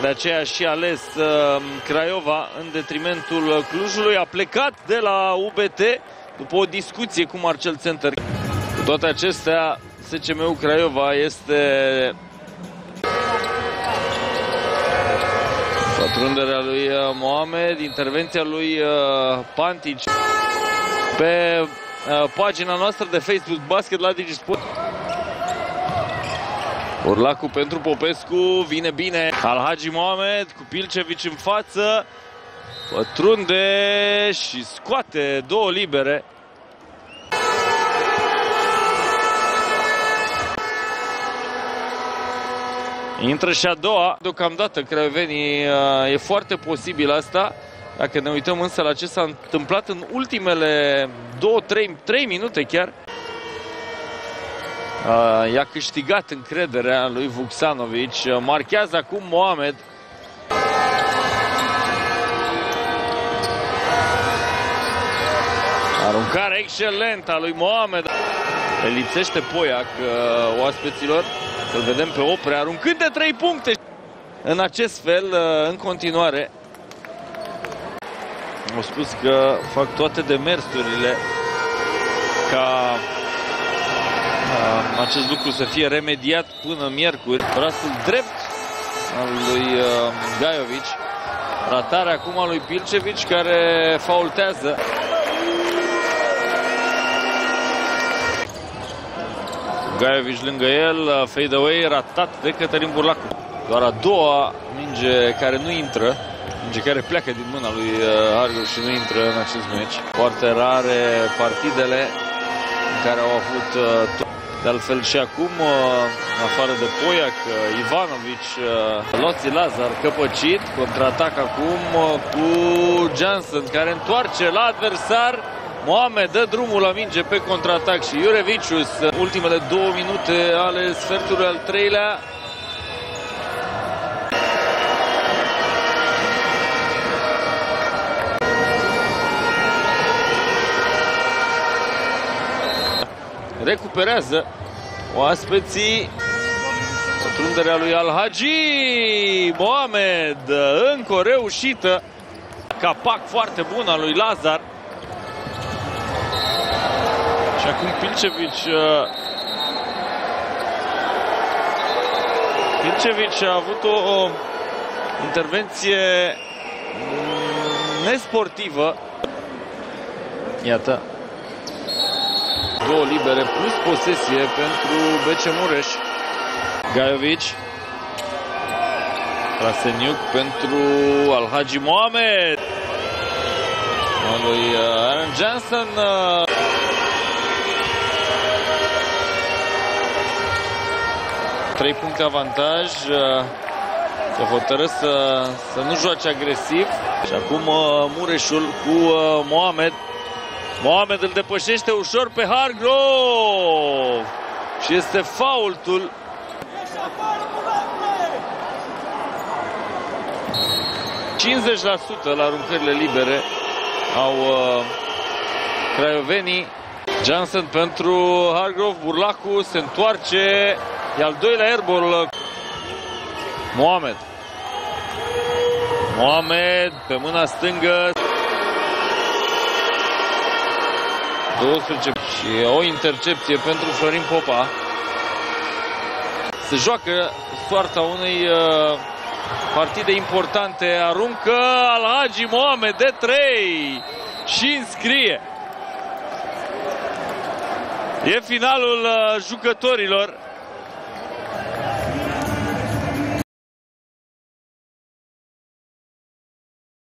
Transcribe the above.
De aceea și ales uh, Craiova în detrimentul Clujului. A plecat de la UBT după o discuție cu Marcel Center. Cu toate acestea, SCM-ul Craiova este Pătrunderea lui uh, Mohamed, intervenția lui uh, Pantic pe uh, pagina noastră de Facebook Basket la Digisport. Urlacu pentru Popescu, vine bine Alhagi Mohamed cu Pilcevici în față. Pătrunde și scoate două libere. Intră și a doua. Deocamdată Craiovenii e foarte posibil asta. Dacă ne uităm însă la ce s-a întâmplat în ultimele 2-3 minute chiar. I-a câștigat încrederea lui Vuksanovic. Marchează acum Mohamed. Aruncare excelentă a lui Mohamed. Le lipsește Poiac uh, oaspeților. Să-l vedem pe Opre aruncând de 3 puncte. În acest fel, uh, în continuare, au spus că fac toate demersurile ca uh, acest lucru să fie remediat până miercuri. Brasul drept al lui uh, Gaiovic. Ratarea acum a lui Pilcevic care faultează. Gaiovic lângă el, uh, fade away, ratat de Cătălin Burlacu. Doar a doua minge care nu intră, minge care pleacă din mâna lui uh, Argo și nu intră în acest meci. Foarte rare partidele în care au avut uh, de altfel și acum, în afară de Poiac, Ivanovic, Loții Lazar, căpăcit, contraatac acum cu Johnson, care întoarce la adversar. Mohamed dă drumul la minge pe contraatac și Iurevicius, ultimele două minute ale sfertului al treilea. Recuperează oaspeții Pătrunderea lui Al-Hagi Mohamed Încă o reușită Capac foarte bun al lui Lazar și acum Pilcevic uh, Pilcevic a avut o, o intervenție nesportivă. Iată. Două libere plus posesie pentru BC Mureș. Gaiovic. Raseniuc pentru Alhagi Mohamed. Lui uh, Aaron Johnson. Uh, Trei puncte avantaj. Uh, se hotără să, să nu joace agresiv. Și acum uh, Mureșul cu uh, Mohamed. Mohamed îl depășește ușor pe Hargrove. Și este faultul. ...50% la aruncările libere au uh, craiovenii. Johnson pentru Hargrove, Burlacu se întoarce E al doilea airball. Mohamed. Mohamed pe mâna stângă. 12 și o intercepție pentru Florin Popa. Se joacă soarta unei uh, partide importante. Aruncă Alhagi Mohamed de 3 și înscrie. E finalul uh, jucătorilor.